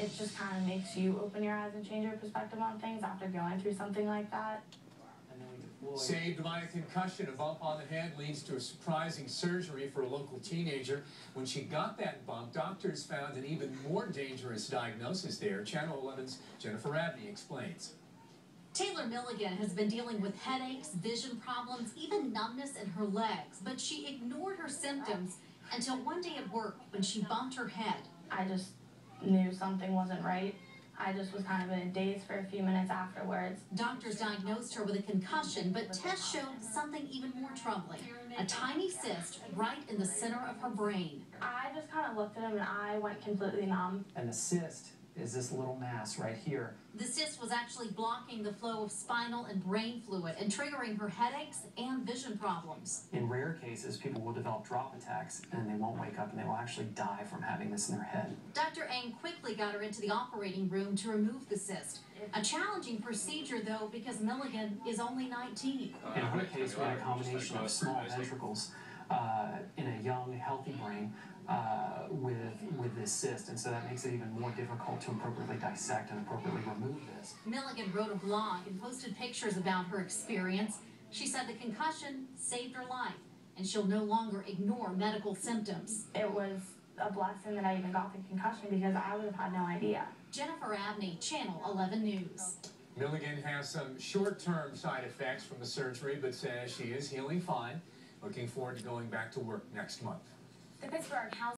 it just kind of makes you open your eyes and change your perspective on things after going through something like that. And then we deploy. Saved by a concussion, a bump on the head leads to a surprising surgery for a local teenager. When she got that bump, doctors found an even more dangerous diagnosis there. Channel 11's Jennifer Abney explains. Taylor Milligan has been dealing with headaches, vision problems, even numbness in her legs, but she ignored her symptoms until one day at work when she bumped her head. I just knew something wasn't right. I just was kind of in a daze for a few minutes afterwards. Doctors diagnosed her with a concussion, but tests showed something even more troubling a tiny cyst right in the center of her brain. I just kind of looked at him and I went completely numb. And the cyst is this little mass right here. The cyst was actually blocking the flow of spinal and brain fluid and triggering her headaches and vision problems. In rare cases, people will develop drop attacks and they won't wake up and they will actually die from having this in their head. Dr. Ang quickly got her into the operating room to remove the cyst. A challenging procedure, though, because Milligan is only 19. In her case, we had a combination of small ventricles uh, in a young, healthy brain uh, with cyst, and so that makes it even more difficult to appropriately dissect and appropriately remove this. Milligan wrote a blog and posted pictures about her experience. She said the concussion saved her life, and she'll no longer ignore medical symptoms. It was a blessing that I even got the concussion because I would have had no idea. Jennifer Abney, Channel 11 News. Milligan has some short-term side effects from the surgery, but says she is healing fine. Looking forward to going back to work next month. The Pittsburgh House